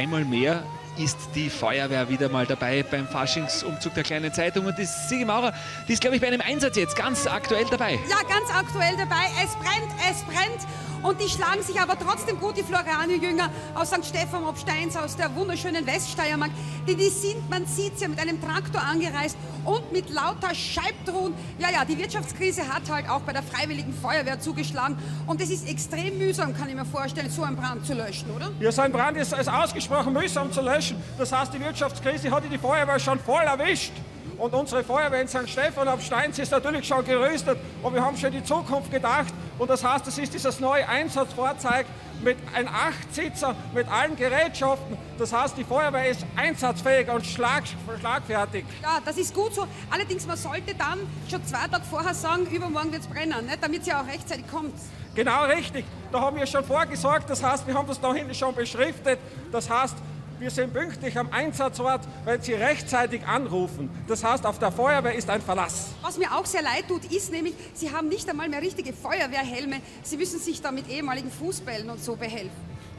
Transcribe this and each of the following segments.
einmal mehr ist die Feuerwehr wieder mal dabei beim Faschingsumzug der kleinen Zeitung. Und die Sigi Maurer, die ist, glaube ich, bei einem Einsatz jetzt ganz aktuell dabei. Ja, ganz aktuell dabei. Es brennt, es brennt. Und die schlagen sich aber trotzdem gut, die Floriani-Jünger aus St. Stephan ob Steins, aus der wunderschönen Weststeiermark. Denn die sind, man sieht sie, mit einem Traktor angereist und mit lauter Scheibtruhen. Ja, ja, die Wirtschaftskrise hat halt auch bei der Freiwilligen Feuerwehr zugeschlagen. Und es ist extrem mühsam, kann ich mir vorstellen, so einen Brand zu löschen, oder? Ja, so ein Brand ist, ist ausgesprochen mühsam zu löschen. Das heißt, die Wirtschaftskrise hat die Feuerwehr schon voll erwischt. Und unsere Feuerwehr in St. Stephan ab Steins ist natürlich schon gerüstet und wir haben schon die Zukunft gedacht. Und das heißt, das ist dieses neue Einsatzfahrzeug mit einem Achtsitzer, mit allen Gerätschaften. Das heißt, die Feuerwehr ist einsatzfähig und schlag, schlagfertig. Ja, das ist gut so. Allerdings, man sollte dann schon zwei Tage vorher sagen, übermorgen wird es brennen, nicht? damit sie auch rechtzeitig kommt. Genau richtig. Da haben wir schon vorgesorgt. Das heißt, wir haben das da hinten schon beschriftet. Das heißt, wir sind pünktlich am Einsatzort, wenn Sie rechtzeitig anrufen. Das heißt, auf der Feuerwehr ist ein Verlass. Was mir auch sehr leid tut, ist nämlich, Sie haben nicht einmal mehr richtige Feuerwehrhelme. Sie müssen sich da mit ehemaligen Fußbällen und so behelfen.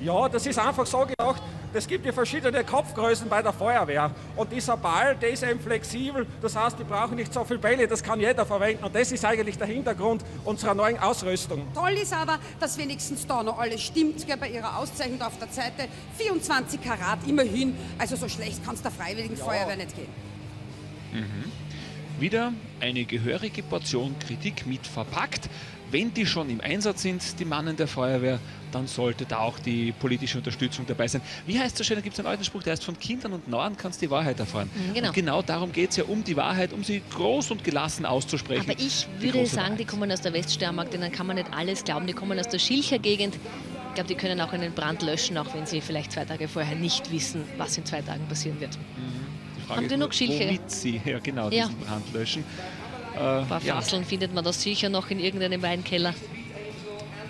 Ja, das ist einfach so gedacht. Es gibt ja verschiedene Kopfgrößen bei der Feuerwehr. Und dieser Ball, der ist eben flexibel. Das heißt, die brauchen nicht so viel Bälle, das kann jeder verwenden. Und das ist eigentlich der Hintergrund unserer neuen Ausrüstung. Toll ist aber, dass wenigstens da noch alles stimmt. Bei Ihrer Auszeichnung auf der Seite 24 Karat immerhin. Also so schlecht kann es der Freiwilligen ja. Feuerwehr nicht gehen. Mhm. Wieder eine gehörige Portion Kritik mit verpackt. Wenn die schon im Einsatz sind, die Mannen der Feuerwehr, dann sollte da auch die politische Unterstützung dabei sein. Wie heißt so schön, da gibt es einen alten Spruch, der heißt, von Kindern und Norden kannst du die Wahrheit erfahren. Genau. Und genau darum geht es ja um die Wahrheit, um sie groß und gelassen auszusprechen. Aber ich würde sagen, Wahrheit. die kommen aus der Weststeiermark, denn dann kann man nicht alles glauben. Die kommen aus der Schilcher Gegend. Ich glaube, die können auch einen Brand löschen, auch wenn sie vielleicht zwei Tage vorher nicht wissen, was in zwei Tagen passieren wird. Mhm. Frage Haben die noch? Womit sie ja, genau ja. diesen Brand löschen. Äh, Ein paar Fasseln ja. findet man das sicher noch in irgendeinem Weinkeller.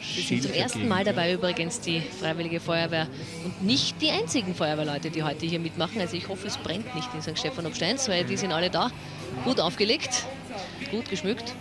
Sie sind zum ersten Mal dabei übrigens, die Freiwillige Feuerwehr. Und nicht die einzigen Feuerwehrleute, die heute hier mitmachen. Also ich hoffe, es brennt nicht in St. Stephan ob Steins, weil die sind alle da. Gut aufgelegt, gut geschmückt.